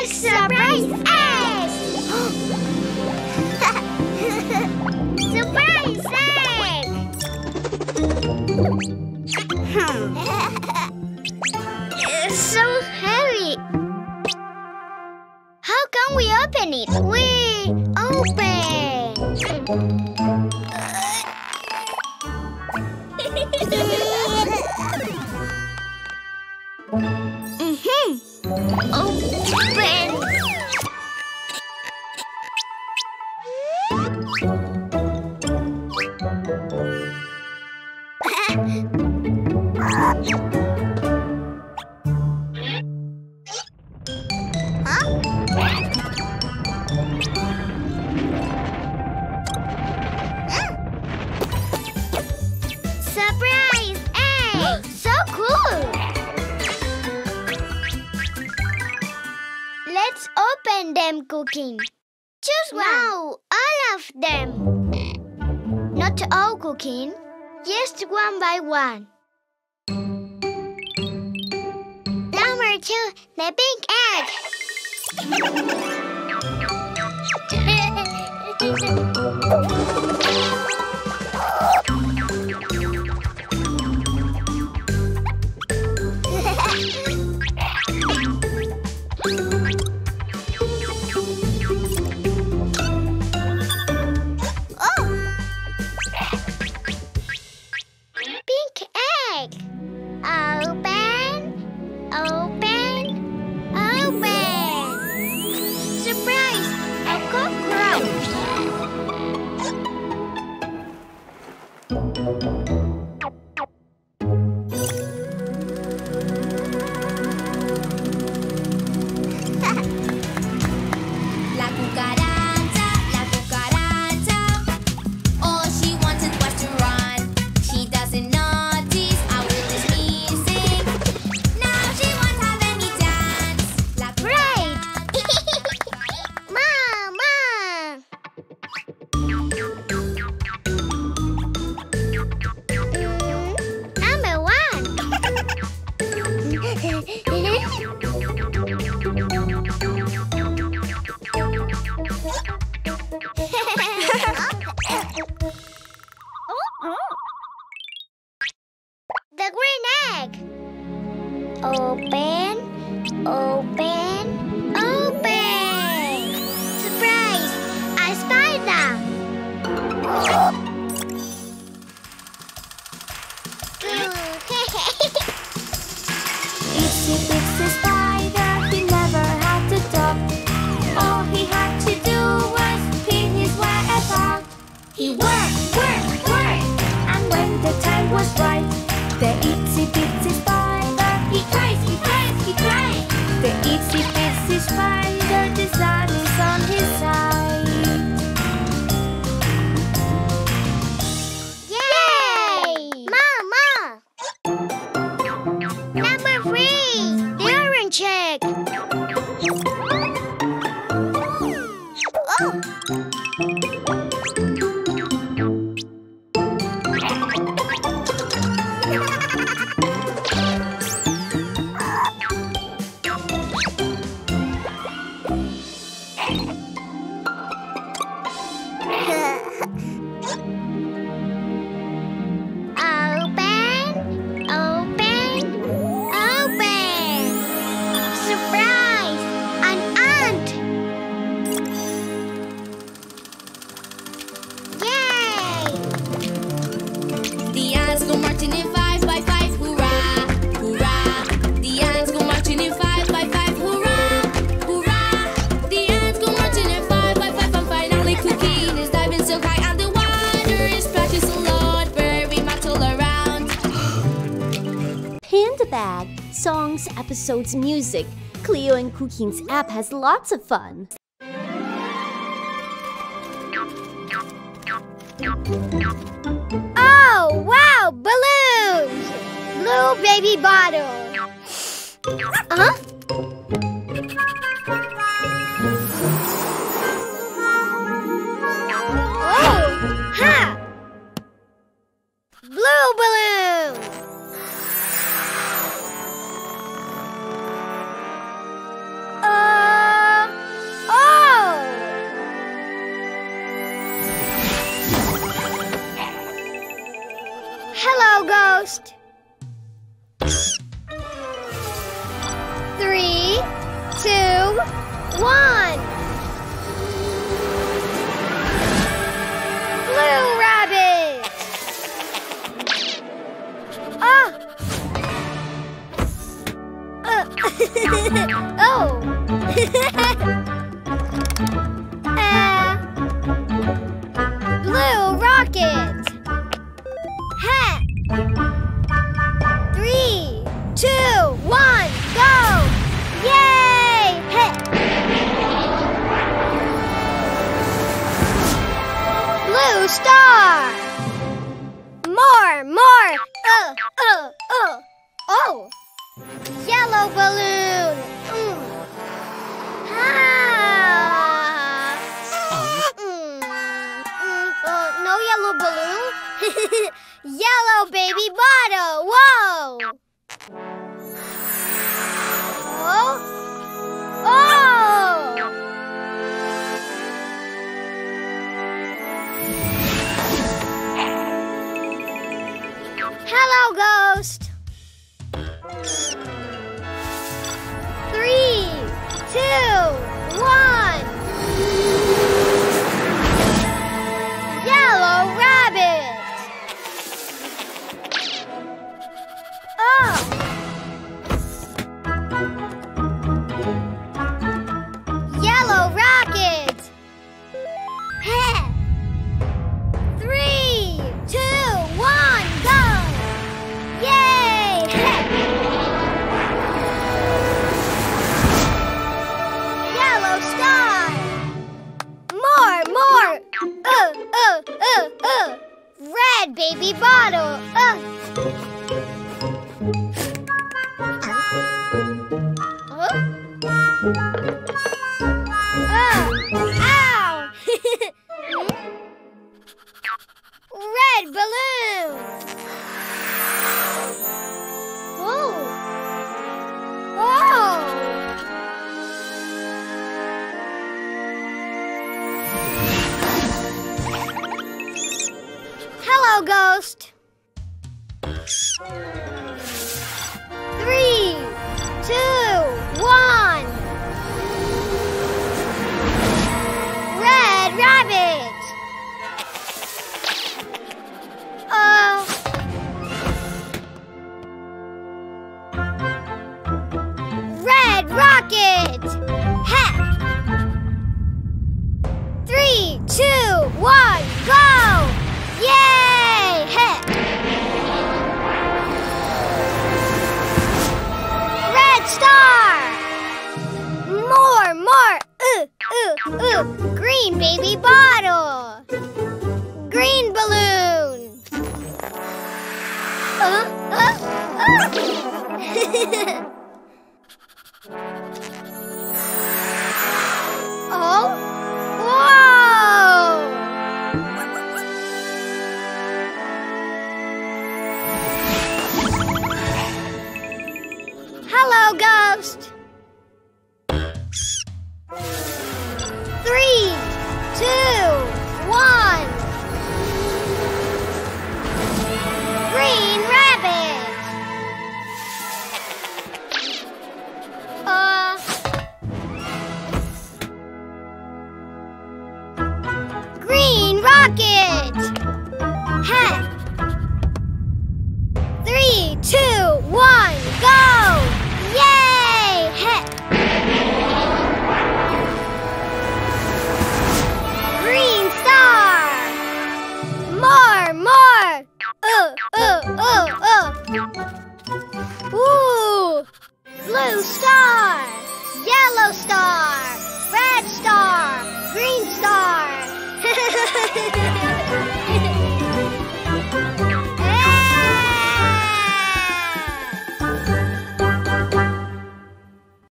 Egg surprise egg! surprise egg! Hmm. It's so heavy. How can we open it? We open. Let's them, Cuquin. Choose one. No, all of them. Not all, Cuquin. Just one by one. Number two, the pink egg. open, open. Surprise! A spider. Itsy spider, he never had to talk. All he had to do was his. He worked, worked, worked, and when the time was right, the itsy bitsy spider, he cries, Bag Songs, Episodes, Music. Cleo and Cuquin's app has lots of fun. Oh, wow! Balloons! Blue baby bottle. Huh? Three, two, one. Blue Rabbit. Ah. Uh. oh. uh. Blue Rocket. yellow, balloon. yellow baby bottle. Whoa! Oh! Oh! Hello, ghost. Three, two, one. Ghost! Ooh, green baby bottle. Green balloon. Uh, uh, uh. Ooh! Blue star! Yellow star! Red star!